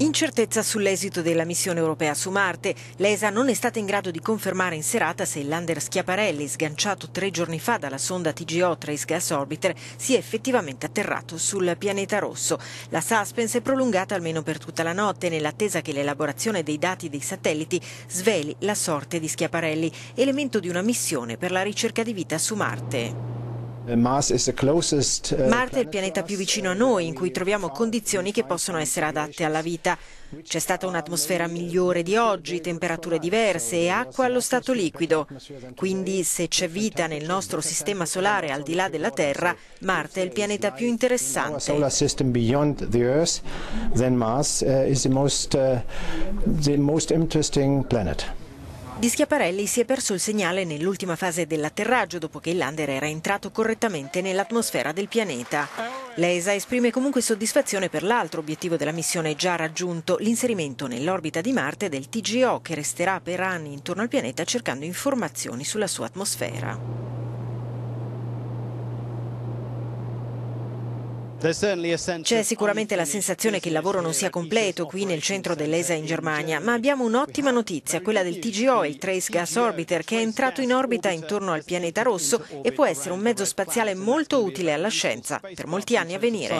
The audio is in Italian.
Incertezza sull'esito della missione europea su Marte. L'ESA non è stata in grado di confermare in serata se il lander Schiaparelli, sganciato tre giorni fa dalla sonda TGO Trace Gas Orbiter, sia effettivamente atterrato sul pianeta rosso. La suspense è prolungata almeno per tutta la notte nell'attesa che l'elaborazione dei dati dei satelliti sveli la sorte di Schiaparelli, elemento di una missione per la ricerca di vita su Marte. Uh, Marte è il pianeta più vicino a noi, in cui troviamo condizioni che possono essere adatte alla vita. C'è stata un'atmosfera migliore di oggi, temperature diverse e acqua allo stato liquido. Quindi se c'è vita nel nostro sistema solare al di là della Terra, Marte è il pianeta più interessante. Mars uh, is the most, uh, the most interesting planet. Di Schiaparelli si è perso il segnale nell'ultima fase dell'atterraggio dopo che il lander era entrato correttamente nell'atmosfera del pianeta. L'ESA esprime comunque soddisfazione per l'altro obiettivo della missione già raggiunto, l'inserimento nell'orbita di Marte del TGO che resterà per anni intorno al pianeta cercando informazioni sulla sua atmosfera. C'è sicuramente la sensazione che il lavoro non sia completo qui nel centro dell'ESA in Germania, ma abbiamo un'ottima notizia, quella del TGO, il Trace Gas Orbiter, che è entrato in orbita intorno al pianeta rosso e può essere un mezzo spaziale molto utile alla scienza per molti anni a venire.